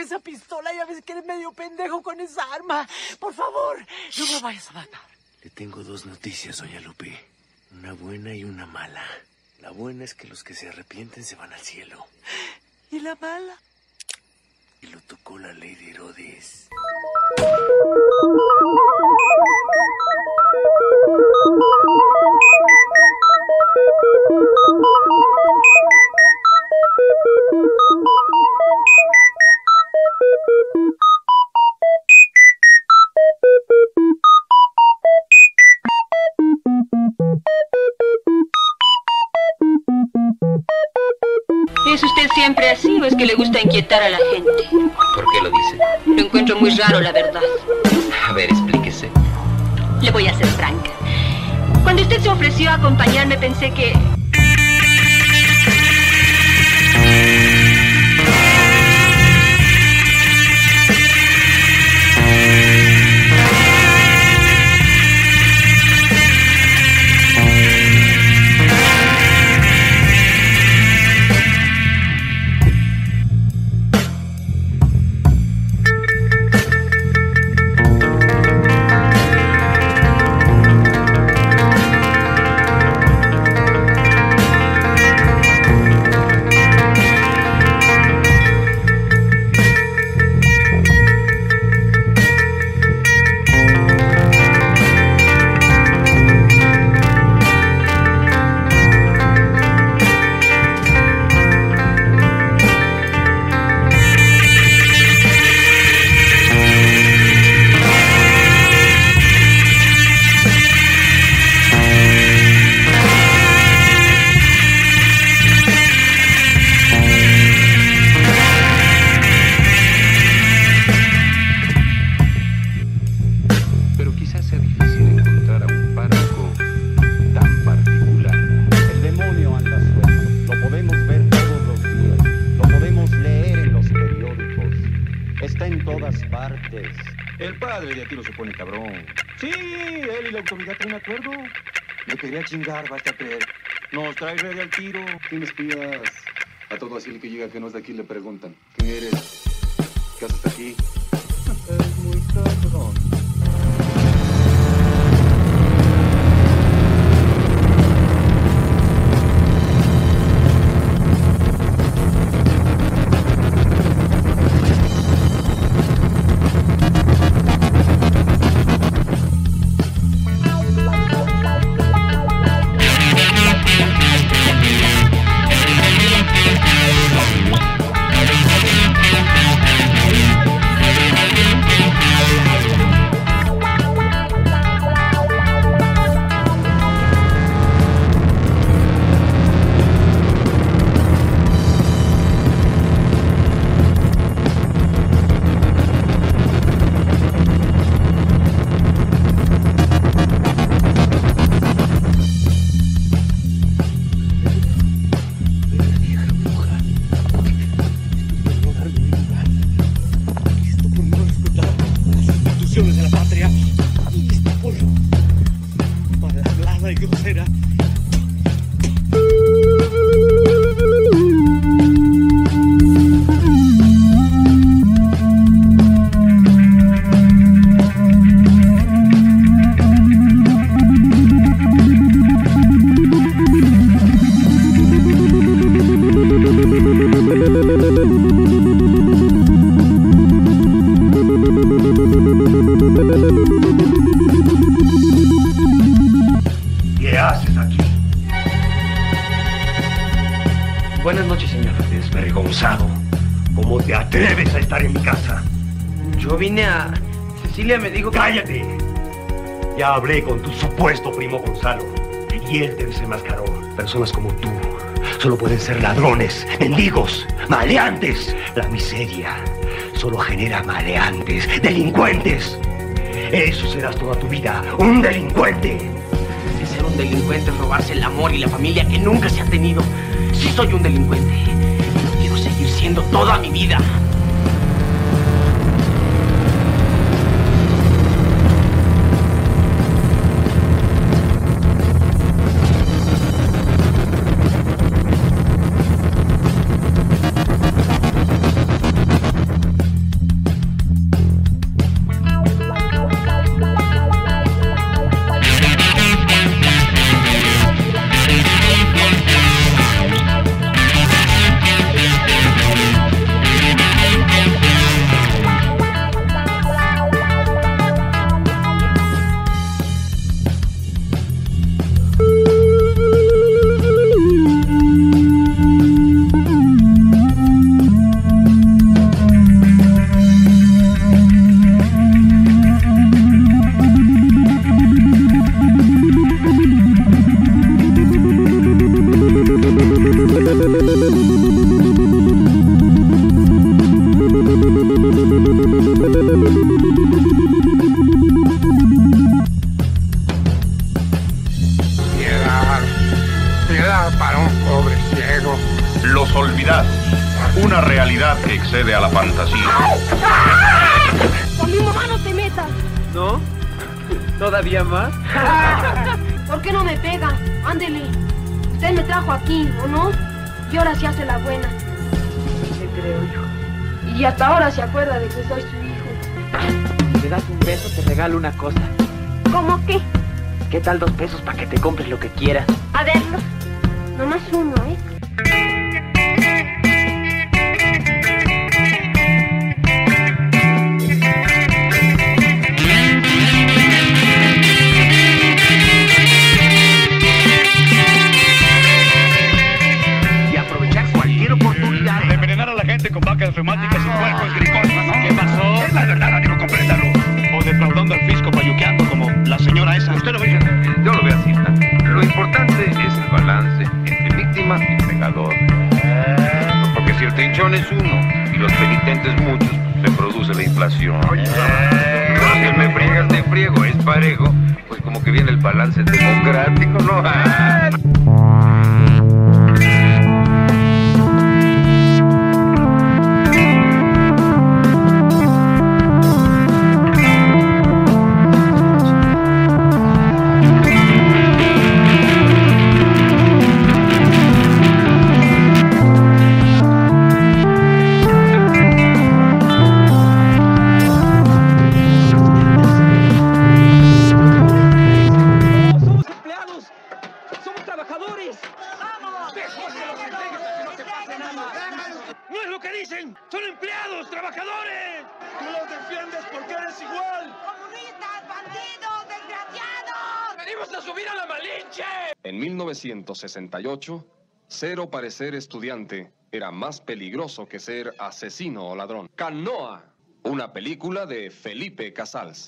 esa pistola. Ya ves que eres medio pendejo con esa arma. Por favor, no me vayas a matar. Le tengo dos noticias, doña Lupe. Una buena y una mala. La buena es que los que se arrepienten se van al cielo. ¿Y la mala? Y lo tocó la ley de Herodes. Siempre así o es que le gusta inquietar a la gente? ¿Por qué lo dice? Lo encuentro muy raro, la verdad. A ver, explíquese. Le voy a ser franca. Cuando usted se ofreció a acompañarme pensé que... Está en todas partes. El padre de aquí no se pone cabrón. Sí, él y la autoridad tienen acuerdo. Me quería chingar, basta creer. Nos trae red al tiro. ¿Quién espías? A todo así que llega que no es de aquí le preguntan. ¿Quién eres? ¿Qué haces aquí? Es muy cabrón. Patria. Atreves a estar en mi casa? Yo vine a... Cecilia me dijo que... ¡Cállate! Ya hablé con tu supuesto primo Gonzalo. Y él te desenmascaró. Personas como tú solo pueden ser ladrones, mendigos, maleantes. La miseria solo genera maleantes, delincuentes. Eso serás toda tu vida, un delincuente. que ser un delincuente es robarse el amor y la familia que nunca se ha tenido. Sí soy un delincuente. Y lo quiero seguir siendo toda mi vida. Piedad, piedad para un pobre ciego. Los olvidados, una realidad que excede a la fantasía. Con mi mamá no te metas. ¿No? ¿Todavía más? ¿Por qué no me pega? Ándele. Usted me trajo aquí, ¿o no? Y ahora se hace la buena. No te creo, hijo. Y hasta ahora se acuerda de que soy su si das un beso, te regalo una cosa. ¿Cómo qué? ¿Qué tal dos pesos para que te compres lo que quieras? A verlo. Nomás uno, ¿eh? Balance democrático, ¿no? Somos subir a la Malinche! En 1968, ser o parecer estudiante era más peligroso que ser asesino o ladrón. Canoa, una película de Felipe Casals.